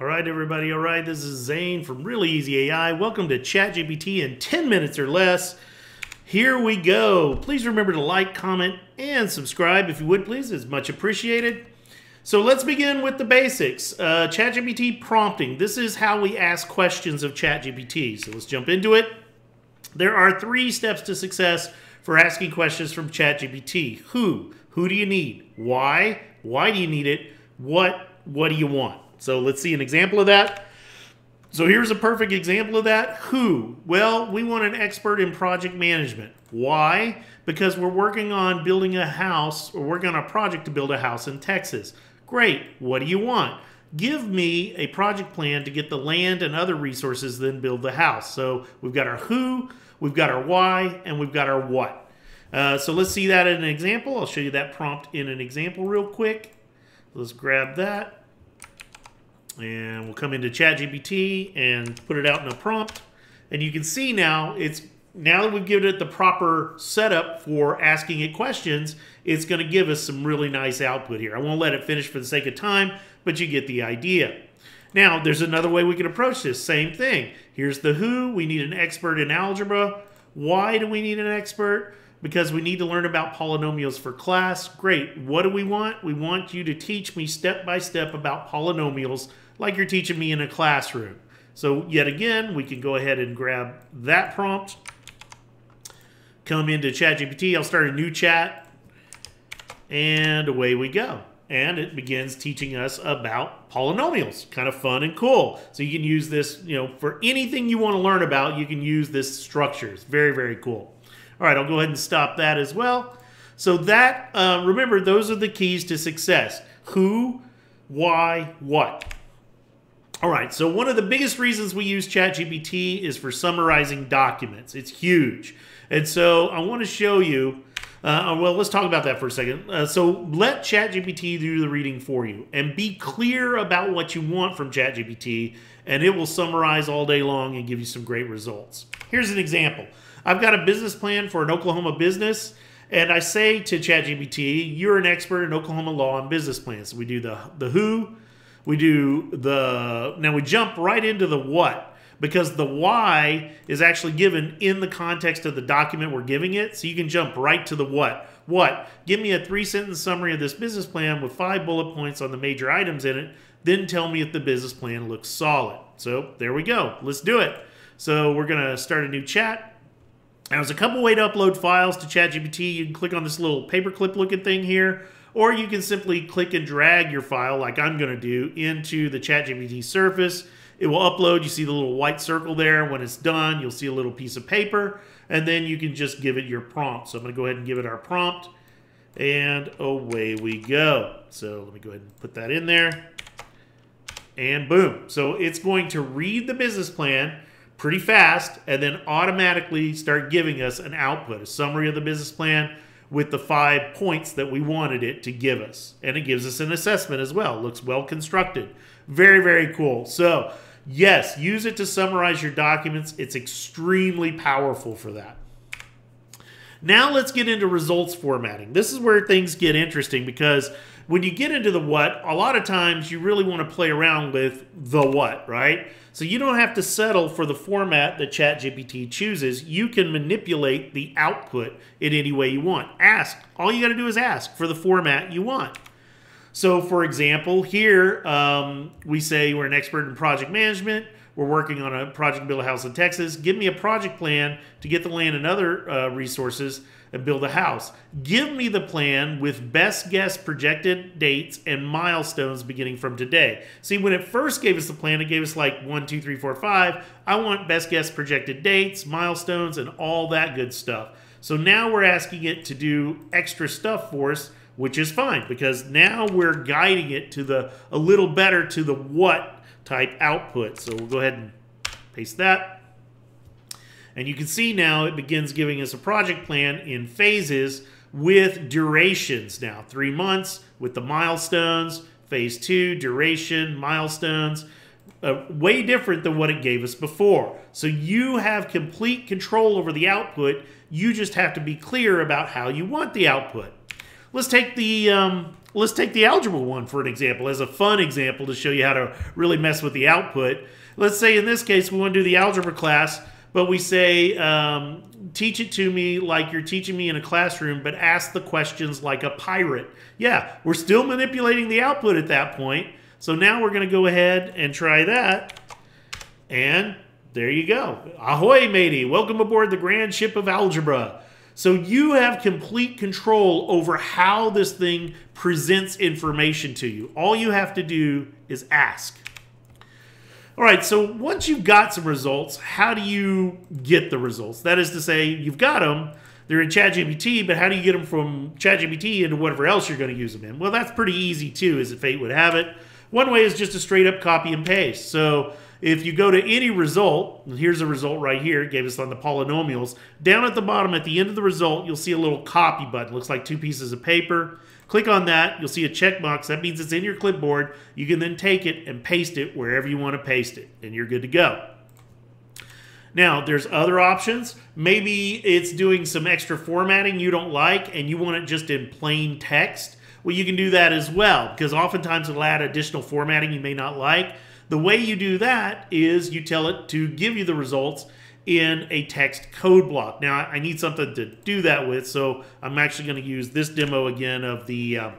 All right, everybody. All right, this is Zane from Really Easy AI. Welcome to ChatGPT in 10 minutes or less. Here we go. Please remember to like, comment, and subscribe if you would, please. It's much appreciated. So let's begin with the basics. Uh, ChatGPT prompting. This is how we ask questions of ChatGPT. So let's jump into it. There are three steps to success for asking questions from ChatGPT. Who? Who do you need? Why? Why do you need it? What? What do you want? So let's see an example of that. So here's a perfect example of that. Who? Well, we want an expert in project management. Why? Because we're working on building a house, or working on a project to build a house in Texas. Great. What do you want? Give me a project plan to get the land and other resources, then build the house. So we've got our who, we've got our why, and we've got our what. Uh, so let's see that in an example. I'll show you that prompt in an example real quick. Let's grab that and we'll come into ChatGPT and put it out in a prompt. And you can see now it's now that we've given it the proper setup for asking it questions, it's going to give us some really nice output here. I won't let it finish for the sake of time, but you get the idea. Now, there's another way we can approach this. Same thing. Here's the who. We need an expert in algebra. Why do we need an expert? Because we need to learn about polynomials for class. Great. What do we want? We want you to teach me step by step about polynomials like you're teaching me in a classroom. So yet again, we can go ahead and grab that prompt, come into ChatGPT, I'll start a new chat, and away we go. And it begins teaching us about polynomials. Kind of fun and cool. So you can use this, you know, for anything you want to learn about, you can use this structure. It's very, very cool. All right, I'll go ahead and stop that as well. So that, uh, remember, those are the keys to success. Who, why, what. All right, so one of the biggest reasons we use ChatGPT is for summarizing documents. It's huge. And so I want to show you, uh, well, let's talk about that for a second. Uh, so let ChatGPT do the reading for you and be clear about what you want from ChatGPT, and it will summarize all day long and give you some great results. Here's an example I've got a business plan for an Oklahoma business. And I say to ChatGPT, you're an expert in Oklahoma law and business plans. We do the, the who, we do the, now we jump right into the what because the why is actually given in the context of the document we're giving it. So you can jump right to the what. What? Give me a three sentence summary of this business plan with five bullet points on the major items in it. Then tell me if the business plan looks solid. So there we go. Let's do it. So we're going to start a new chat. Now, there's a couple way to upload files to ChatGPT. You can click on this little paperclip looking thing here or you can simply click and drag your file like I'm going to do into the ChatGPT surface. It will upload. You see the little white circle there. When it's done, you'll see a little piece of paper, and then you can just give it your prompt. So I'm going to go ahead and give it our prompt, and away we go. So let me go ahead and put that in there, and boom. So it's going to read the business plan pretty fast, and then automatically start giving us an output, a summary of the business plan, with the five points that we wanted it to give us. And it gives us an assessment as well. Looks well constructed. Very, very cool. So, yes, use it to summarize your documents. It's extremely powerful for that. Now let's get into results formatting. This is where things get interesting because when you get into the what, a lot of times you really want to play around with the what, right? So you don't have to settle for the format that ChatGPT chooses. You can manipulate the output in any way you want. Ask. All you got to do is ask for the format you want. So, for example, here um, we say we're an expert in project management. We're working on a project to build a house in Texas. Give me a project plan to get the land and other uh, resources and build a house. Give me the plan with best guess projected dates and milestones beginning from today. See, when it first gave us the plan, it gave us like one, two, three, four, five. I want best guess projected dates, milestones, and all that good stuff. So now we're asking it to do extra stuff for us, which is fine because now we're guiding it to the a little better to the what type output. So we'll go ahead and paste that. And you can see now it begins giving us a project plan in phases with durations now. Three months with the milestones, phase two, duration, milestones. Uh, way different than what it gave us before. So you have complete control over the output. You just have to be clear about how you want the output. Let's take the um, let's take the algebra one for an example, as a fun example to show you how to really mess with the output. Let's say in this case we want to do the algebra class, but we say um, teach it to me like you're teaching me in a classroom, but ask the questions like a pirate. Yeah, we're still manipulating the output at that point. So now we're going to go ahead and try that. And there you go. Ahoy, matey. Welcome aboard the grand ship of algebra. So you have complete control over how this thing presents information to you. All you have to do is ask. All right, so once you've got some results, how do you get the results? That is to say, you've got them, they're in ChatGPT, but how do you get them from ChatGPT into whatever else you're going to use them in? Well, that's pretty easy too, as fate would have it. One way is just a straight up copy and paste. So if you go to any result, here's a result right here, it gave us on the polynomials. Down at the bottom, at the end of the result, you'll see a little copy button. Looks like two pieces of paper. Click on that, you'll see a check box. That means it's in your clipboard. You can then take it and paste it wherever you want to paste it, and you're good to go. Now, there's other options. Maybe it's doing some extra formatting you don't like and you want it just in plain text. Well, you can do that as well because oftentimes it'll add additional formatting you may not like. The way you do that is you tell it to give you the results in a text code block. Now, I need something to do that with, so I'm actually going to use this demo again of the uh,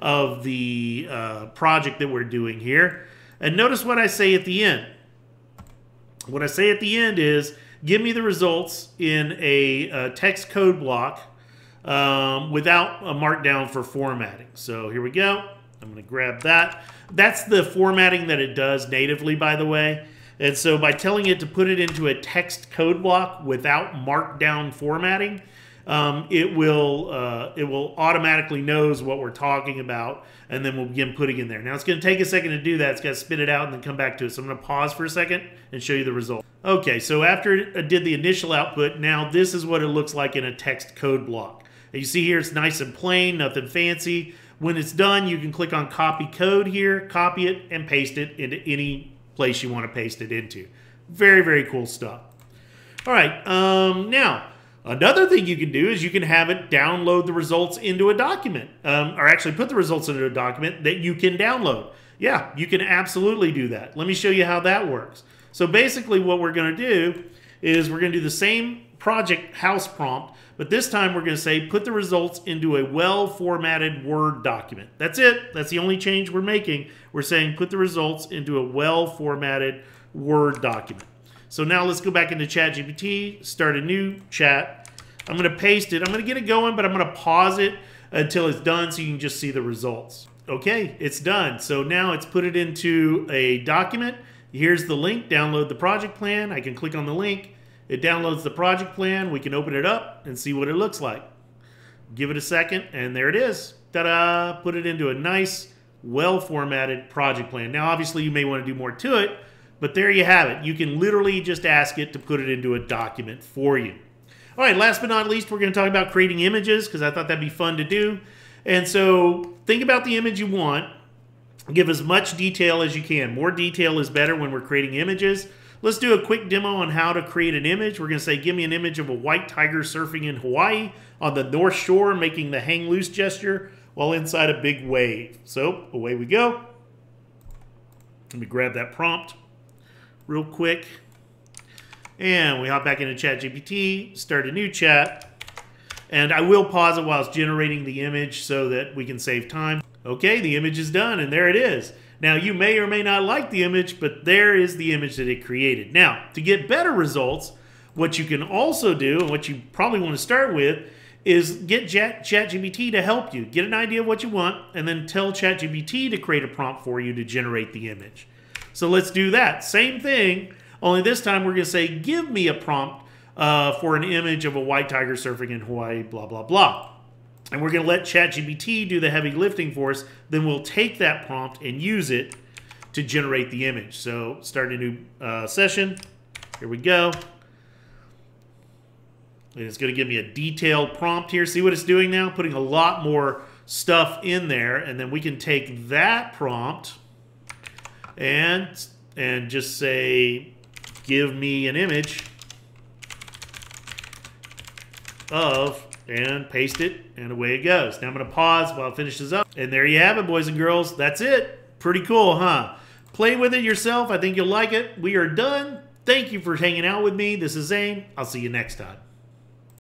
of the uh, project that we're doing here. And notice what I say at the end. What I say at the end is, give me the results in a, a text code block um, without a markdown for formatting. So here we go. I'm going to grab that. That's the formatting that it does natively, by the way. And so by telling it to put it into a text code block without markdown formatting, um, it will uh, it will automatically knows what we're talking about, and then we'll begin putting in there. Now it's going to take a second to do that. It's got to spit it out and then come back to it. So I'm going to pause for a second and show you the result. Okay, so after it did the initial output, now this is what it looks like in a text code block. And you see here, it's nice and plain, nothing fancy. When it's done, you can click on copy code here, copy it, and paste it into any place you want to paste it into. Very, very cool stuff. All right, um, now, another thing you can do is you can have it download the results into a document, um, or actually put the results into a document that you can download. Yeah, you can absolutely do that. Let me show you how that works. So basically what we're going to do is we're going to do the same project house prompt, but this time we're going to say put the results into a well-formatted Word document. That's it. That's the only change we're making. We're saying put the results into a well-formatted Word document. So now let's go back into ChatGPT, start a new chat. I'm going to paste it. I'm going to get it going, but I'm going to pause it until it's done so you can just see the results. Okay, it's done. So now it's put it into a document. Here's the link. Download the project plan. I can click on the link it downloads the project plan. We can open it up and see what it looks like. Give it a second, and there it is. Ta-da! Put it into a nice, well-formatted project plan. Now, obviously, you may want to do more to it, but there you have it. You can literally just ask it to put it into a document for you. All right, last but not least, we're going to talk about creating images because I thought that'd be fun to do. And so think about the image you want. Give as much detail as you can. More detail is better when we're creating images. Let's do a quick demo on how to create an image. We're going to say, give me an image of a white tiger surfing in Hawaii on the North Shore, making the hang loose gesture while inside a big wave. So away we go. Let me grab that prompt real quick. And we hop back into ChatGPT, start a new chat. And I will pause it while it's generating the image so that we can save time. Okay, the image is done, and there it is. Now, you may or may not like the image, but there is the image that it created. Now, to get better results, what you can also do, and what you probably want to start with, is get ChatGPT to help you. Get an idea of what you want, and then tell ChatGPT to create a prompt for you to generate the image. So let's do that. Same thing, only this time we're going to say, give me a prompt uh, for an image of a white tiger surfing in Hawaii, blah, blah, blah and we're going to let ChatGPT do the heavy lifting for us. Then we'll take that prompt and use it to generate the image. So start a new uh, session. Here we go. And it's going to give me a detailed prompt here. See what it's doing now? Putting a lot more stuff in there. And then we can take that prompt and, and just say, give me an image of and paste it, and away it goes. Now I'm going to pause while it finishes up. And there you have it, boys and girls. That's it. Pretty cool, huh? Play with it yourself. I think you'll like it. We are done. Thank you for hanging out with me. This is Zane. I'll see you next time.